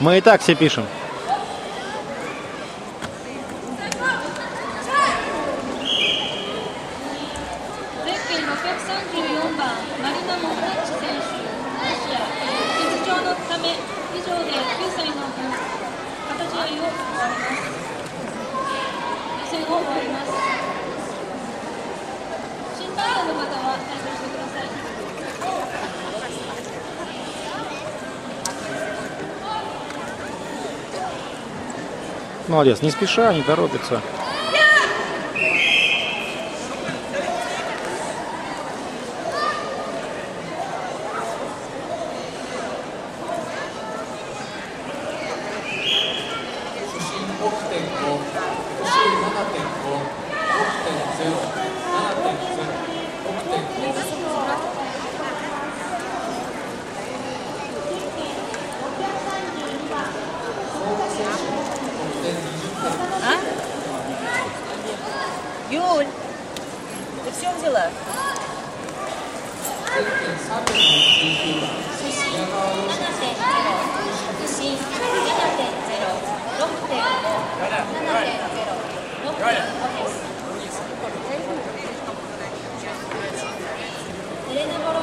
Мы и так все пишем. Thank. молодец. Не спеша, не торопится. Юль, ты все взяла? Галина Воронина.